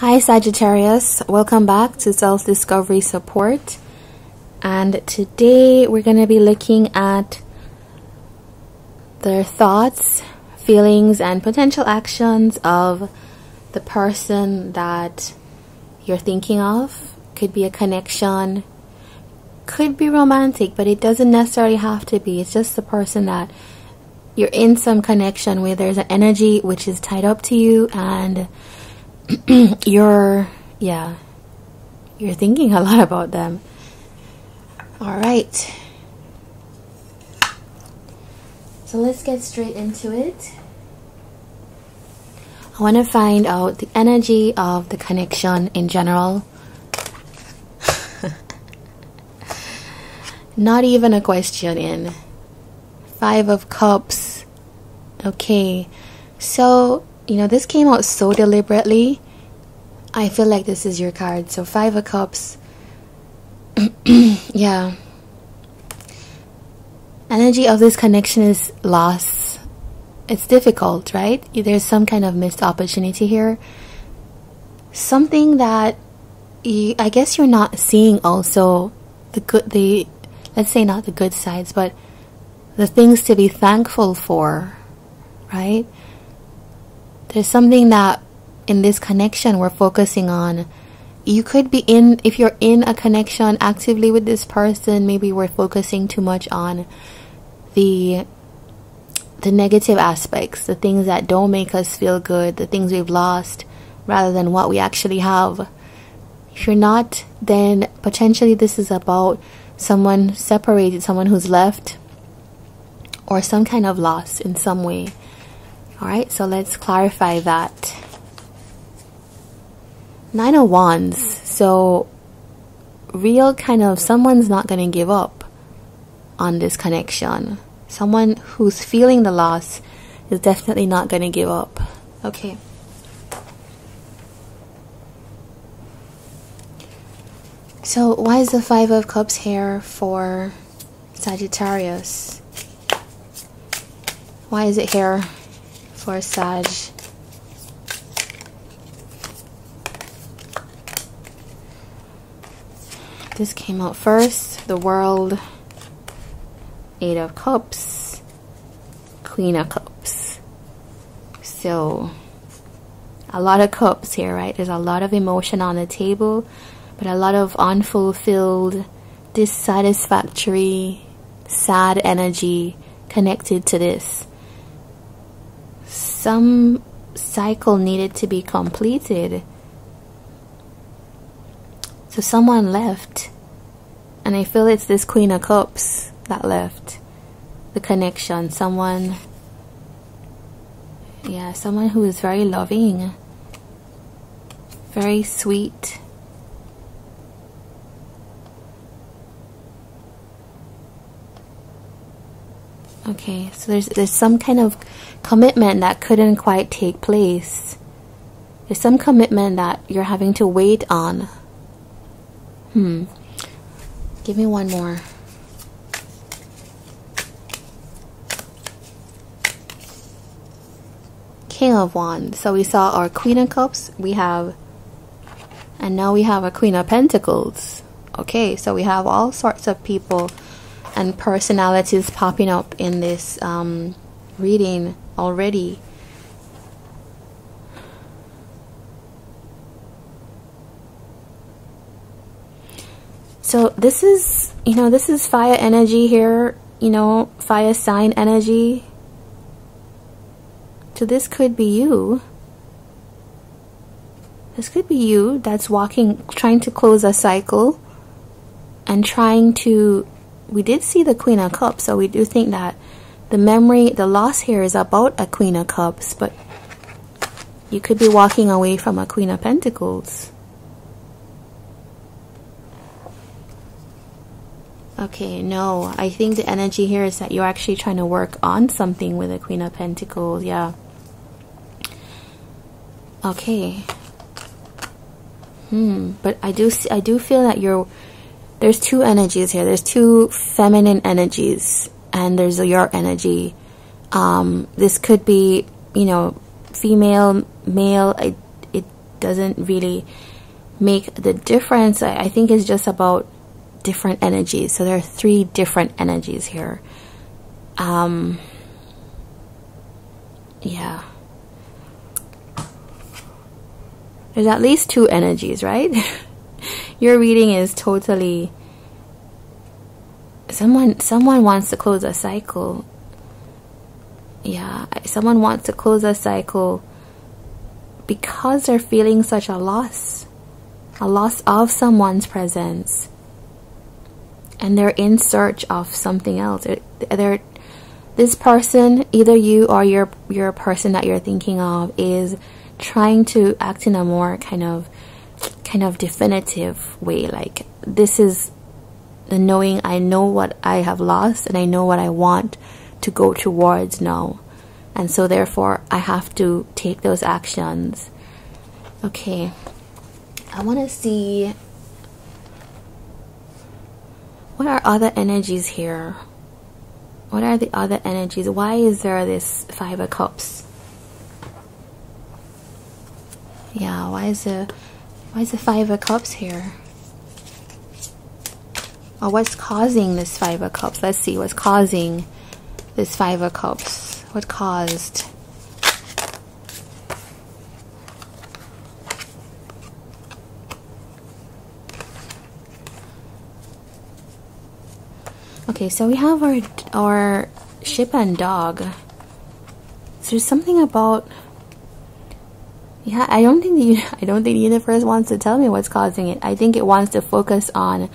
Hi Sagittarius, welcome back to Self Discovery Support. And today we're going to be looking at the thoughts, feelings, and potential actions of the person that you're thinking of. Could be a connection, could be romantic, but it doesn't necessarily have to be. It's just the person that you're in some connection where there's an energy which is tied up to you and you're yeah you're thinking a lot about them. All right. So let's get straight into it. I want to find out the energy of the connection in general. Not even a question in. Five of cups. Okay. So you know, this came out so deliberately. I feel like this is your card. So, Five of Cups. yeah. Energy of this connection is loss. It's difficult, right? There's some kind of missed opportunity here. Something that you, I guess you're not seeing also the good, the, let's say not the good sides, but the things to be thankful for, right? there's something that in this connection we're focusing on you could be in if you're in a connection actively with this person maybe we're focusing too much on the the negative aspects the things that don't make us feel good the things we've lost rather than what we actually have if you're not then potentially this is about someone separated someone who's left or some kind of loss in some way all right, so let's clarify that. Nine oh of Wands. So, real kind of someone's not going to give up on this connection. Someone who's feeling the loss is definitely not going to give up. Okay. So, why is the Five of Cups here for Sagittarius? Why is it here for Sag. This came out first. The World. Eight of Cups. Queen of Cups. So, a lot of cups here, right? There's a lot of emotion on the table, but a lot of unfulfilled, dissatisfactory, sad energy connected to this some cycle needed to be completed. So someone left. And I feel it's this Queen of Cups that left. The connection. Someone. Yeah, someone who is very loving. Very sweet. Okay, so there's there's some kind of commitment that couldn't quite take place. There's some commitment that you're having to wait on. Hmm. Give me one more. King of Wands. So we saw our Queen of Cups. We have, and now we have a Queen of Pentacles. Okay, so we have all sorts of people and personalities popping up in this um, reading already. So this is, you know, this is fire energy here, you know, fire sign energy. So this could be you. This could be you that's walking, trying to close a cycle and trying to. We did see the Queen of Cups, so we do think that the memory, the loss here is about a Queen of Cups, but you could be walking away from a Queen of Pentacles. Okay, no, I think the energy here is that you're actually trying to work on something with a Queen of Pentacles, yeah. Okay. Hmm, but I do I do feel that you're there's two energies here. There's two feminine energies and there's your energy. Um, this could be, you know, female, male. It, it doesn't really make the difference. I, I think it's just about different energies. So there are three different energies here. Um, yeah. There's at least two energies, right? Your reading is totally someone someone wants to close a cycle. Yeah, someone wants to close a cycle because they're feeling such a loss. A loss of someone's presence. And they're in search of something else. They're, this person, either you or your your person that you're thinking of, is trying to act in a more kind of kind of definitive way. Like this is the knowing I know what I have lost and I know what I want to go towards now. And so therefore I have to take those actions. Okay. I want to see what are other energies here? What are the other energies? Why is there this Five of Cups? Yeah, why is the why is the Five of Cups here? Or what's causing this Five of Cups? Let's see what's causing this Five of Cups. What caused? Okay, so we have our our ship and dog. So there's something about yeah, I don't think the I don't think the universe wants to tell me what's causing it. I think it wants to focus on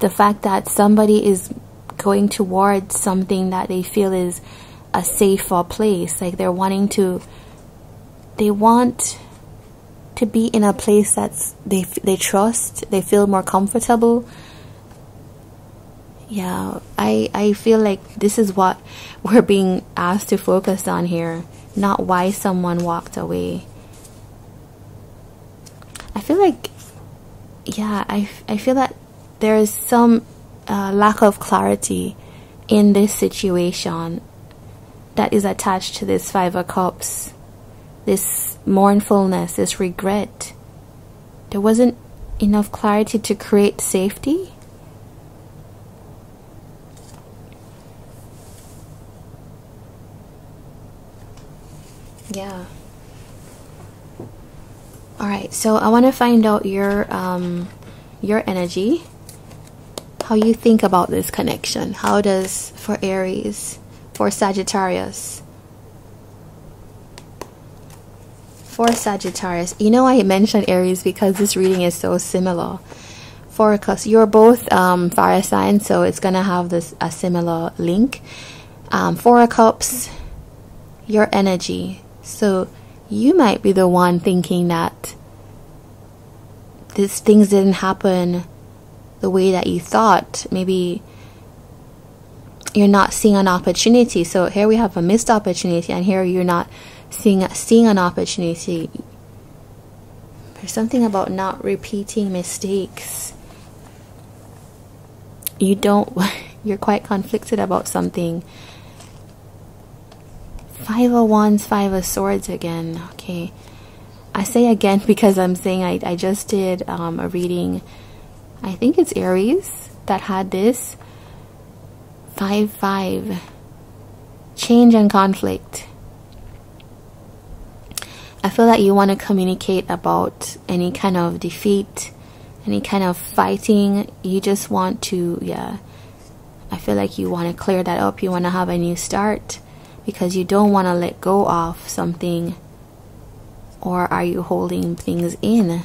the fact that somebody is going towards something that they feel is a safer place. Like they're wanting to they want to be in a place that's they they trust, they feel more comfortable yeah i i feel like this is what we're being asked to focus on here not why someone walked away. I feel like yeah i i feel that there is some uh, lack of clarity in this situation that is attached to this five of cups this mournfulness this regret. There wasn't enough clarity to create safety Yeah. All right. So I want to find out your um your energy. How you think about this connection. How does for Aries, for Sagittarius, for Sagittarius. You know I mentioned Aries because this reading is so similar. For because you're both um, fire signs, so it's gonna have this a similar link. Um, four cups, your energy so you might be the one thinking that these things didn't happen the way that you thought. Maybe you're not seeing an opportunity. So here we have a missed opportunity, and here you're not seeing seeing an opportunity. There's something about not repeating mistakes. You don't. You're quite conflicted about something Five of Wands, Five of Swords again. Okay. I say again because I'm saying I, I just did um, a reading. I think it's Aries that had this. 5 5. Change and conflict. I feel that you want to communicate about any kind of defeat, any kind of fighting. You just want to, yeah. I feel like you want to clear that up. You want to have a new start because you don't want to let go of something or are you holding things in?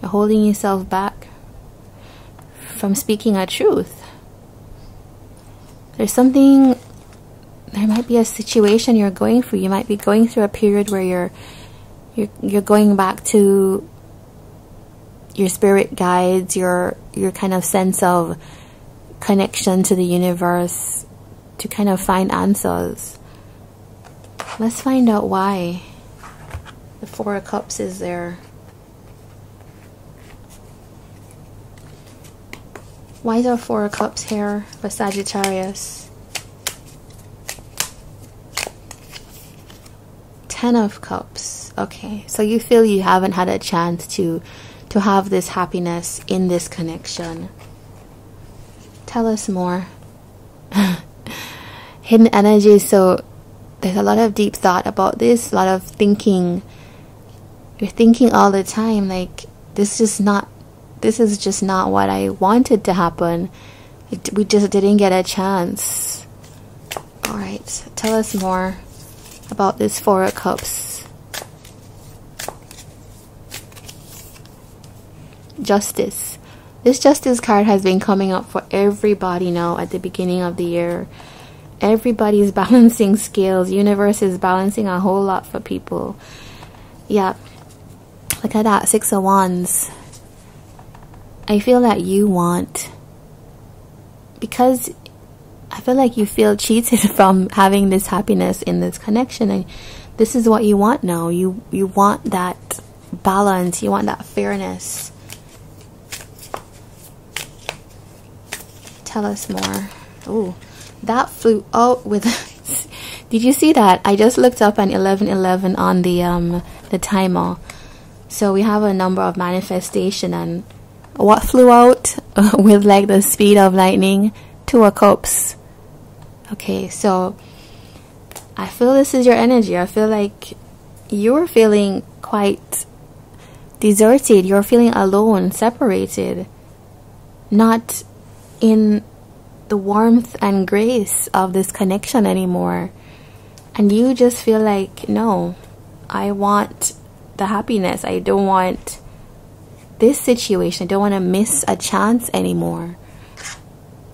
You're holding yourself back from speaking a truth. There's something there might be a situation you're going through. You might be going through a period where you're you're, you're going back to your spirit guides your your kind of sense of connection to the universe to kind of find answers. Let's find out why the Four of Cups is there. Why is there Four of Cups here for Sagittarius? Ten of Cups. Okay, so you feel you haven't had a chance to to have this happiness in this connection. Tell us more. Hidden energy. So there's a lot of deep thought about this. A lot of thinking. You're thinking all the time, like this is not. This is just not what I wanted to happen. We just didn't get a chance. All right, tell us more about this Four of Cups. Justice. This Justice card has been coming up for everybody now at the beginning of the year. Everybody's balancing scales. Universe is balancing a whole lot for people. Yeah. Look at that. Six of Wands. I feel that you want because I feel like you feel cheated from having this happiness in this connection and this is what you want now. You you want that balance, you want that fairness. Tell us more. Oh, that flew out with Did you see that? I just looked up an 1111 on the um the timer. So we have a number of manifestation and what flew out with like the speed of lightning? Two of cups. Okay, so I feel this is your energy. I feel like you're feeling quite deserted. You're feeling alone, separated, not in the warmth and grace of this connection anymore. And you just feel like, no, I want the happiness. I don't want this situation. I don't want to miss a chance anymore.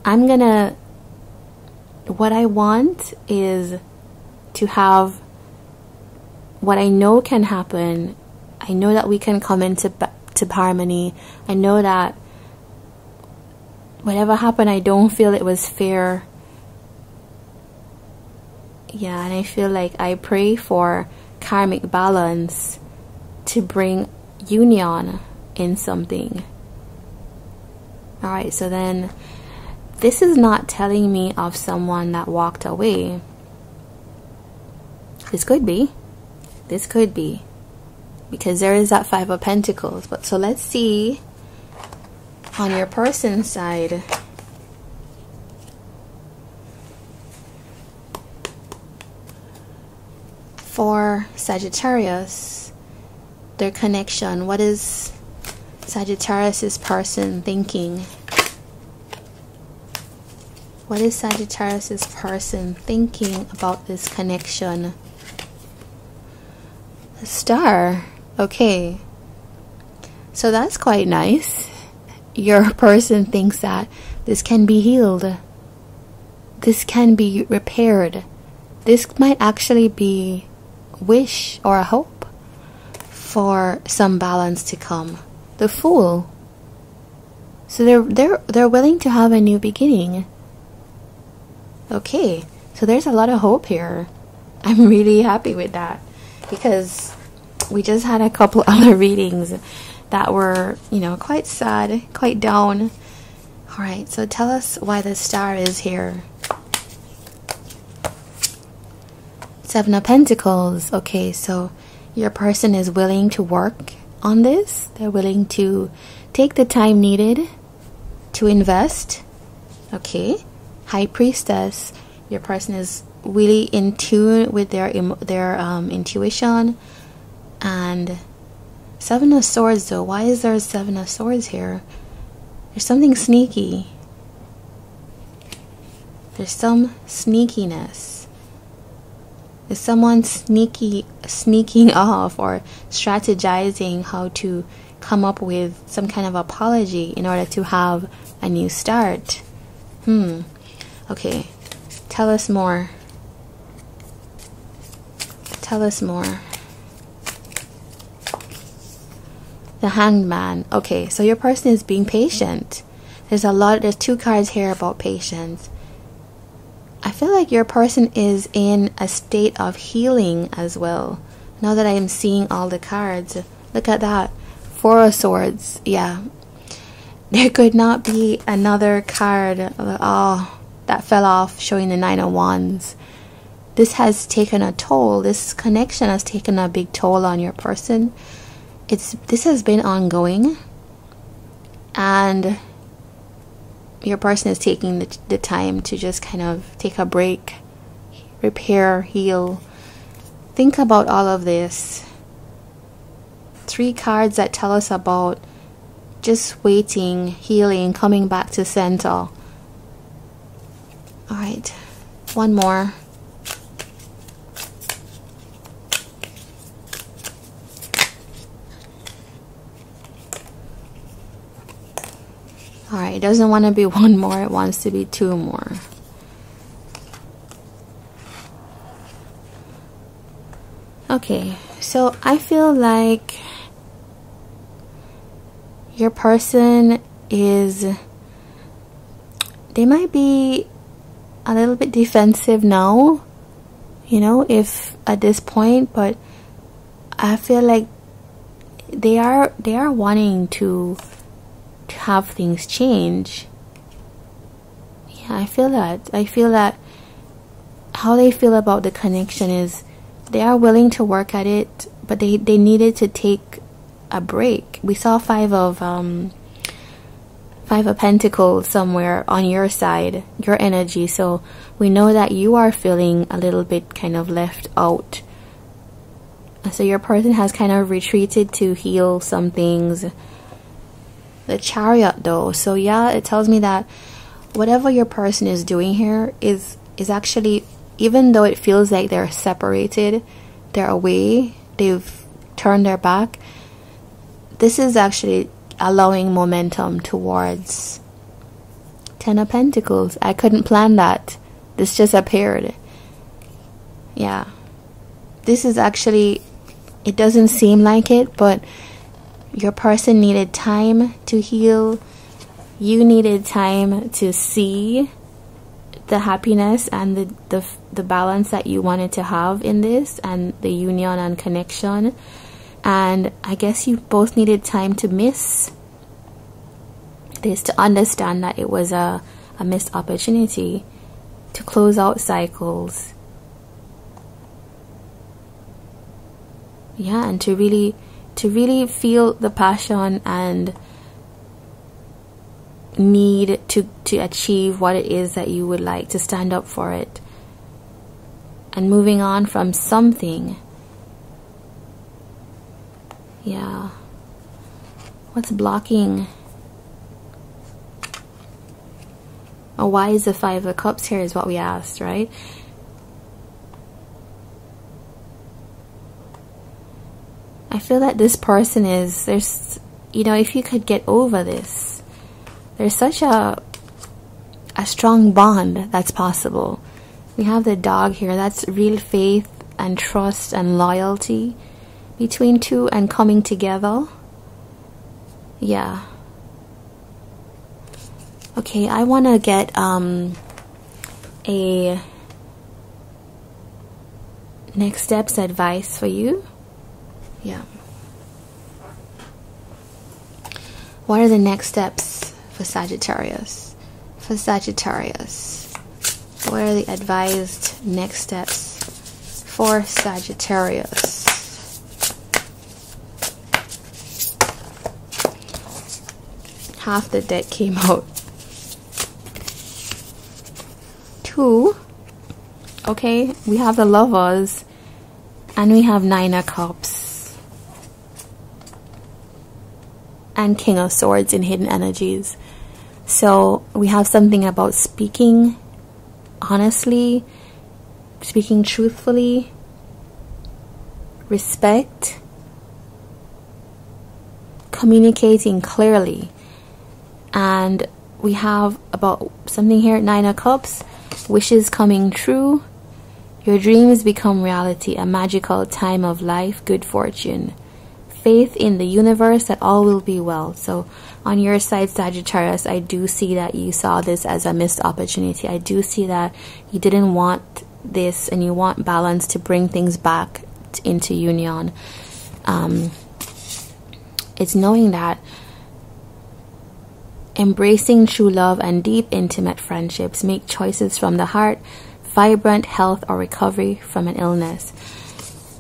I'm gonna what I want is to have what I know can happen. I know that we can come into to harmony. I know that whatever happened, I don't feel it was fair. Yeah, and I feel like I pray for karmic balance to bring union in something. Alright, so then this is not telling me of someone that walked away. This could be. This could be. Because there is that Five of Pentacles. But so let's see on your person side. For Sagittarius, their connection. What is Sagittarius's person thinking? What is Sagittarius's person thinking about this connection? The star. Okay. So that's quite nice. Your person thinks that this can be healed. This can be repaired. This might actually be wish or a hope for some balance to come. The fool. So they're they're they're willing to have a new beginning. Okay, so there's a lot of hope here. I'm really happy with that because we just had a couple other readings that were, you know, quite sad, quite down. All right, so tell us why the star is here. Seven of Pentacles. Okay, so your person is willing to work on this. They're willing to take the time needed to invest. Okay high priestess, your person is really in tune with their their um, intuition and seven of swords though. Why is there a seven of swords here? There's something sneaky. There's some sneakiness. Is someone sneaky sneaking off or strategizing how to come up with some kind of apology in order to have a new start. Hmm. Okay, tell us more. Tell us more. The hangman. Okay, so your person is being patient. There's a lot, there's two cards here about patience. I feel like your person is in a state of healing as well. Now that I am seeing all the cards, look at that. Four of Swords. Yeah. There could not be another card. Oh, that fell off, showing the Nine of Wands. this has taken a toll. This connection has taken a big toll on your person. It's this has been ongoing, and your person is taking the, the time to just kind of take a break, repair, heal. Think about all of this. Three cards that tell us about just waiting, healing, coming back to center. All right, one more. Alright, it doesn't want to be one more, it wants to be two more. Okay, so I feel like your person is. They might be a little bit defensive now, you know, if at this point, but I feel like they are they are wanting to to have things change. Yeah, I feel that. I feel that how they feel about the connection is they are willing to work at it, but they, they needed to take a break. We saw five of um, five of pentacles somewhere on your side, your energy. So we know that you are feeling a little bit kind of left out. So your person has kind of retreated to heal some things the chariot though. So yeah it tells me that whatever your person is doing here is is actually even though it feels like they're separated they're away they've turned their back this is actually allowing momentum towards ten of pentacles. I couldn't plan that. This just appeared. Yeah. This is actually it doesn't seem like it but your person needed time to heal. You needed time to see the happiness and the, the, the balance that you wanted to have in this and the union and connection. And I guess you both needed time to miss this, to understand that it was a, a missed opportunity to close out cycles. Yeah, and to really to really feel the passion and need to to achieve what it is that you would like to stand up for it. And moving on from something. Yeah. What's blocking? Oh why is the five of cups here is what we asked right I feel that this person is there's you know if you could get over this there's such a a strong bond that's possible. We have the dog here. That's real faith and trust and loyalty between two and coming together. Yeah. Okay I want to get um a next steps advice for you yeah. What are the next steps for Sagittarius? For Sagittarius, what are the advised next steps for Sagittarius? Half the deck came out. Two. Okay, we have the lovers and we have nine of cups and King of Swords in Hidden Energies. So we have something about speaking honestly, speaking truthfully, respect, communicating clearly. And we have about something here Nine of Cups, wishes coming true. Your dreams become reality, a magical time of life, good fortune faith in the universe that all will be well. So, on your side, Sagittarius, I do see that you saw this as a missed opportunity. I do see that you didn't want this and you want balance to bring things back into union. Um, it's knowing that embracing true love and deep, intimate friendships, make choices from the heart, vibrant health or recovery from an illness.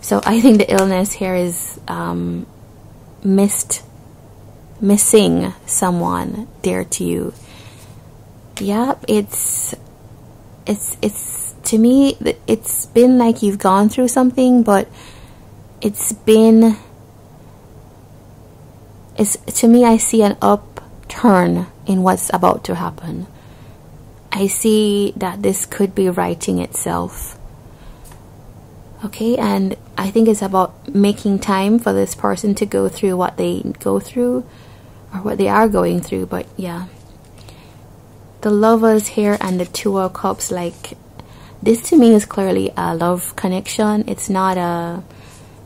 So I think the illness here is um, missed, missing someone dear to you. Yeah, it's, it's, it's to me. It's been like you've gone through something, but it's been. It's to me. I see an upturn in what's about to happen. I see that this could be writing itself. Okay, and I think it's about making time for this person to go through what they go through or what they are going through. But yeah, the lovers here and the two of cups, like this to me is clearly a love connection. It's not a,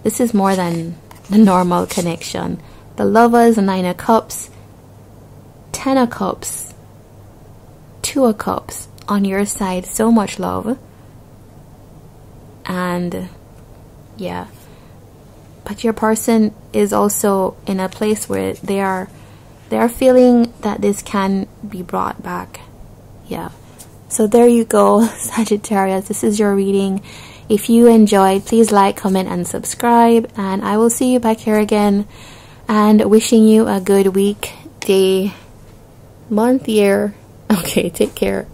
this is more than the normal connection. The lovers, nine of cups, ten of cups, two of cups on your side, so much love and yeah. But your person is also in a place where they are they are feeling that this can be brought back. Yeah. So there you go Sagittarius. This is your reading. If you enjoyed please like comment and subscribe. And I will see you back here again. And wishing you a good week day month year. Okay take care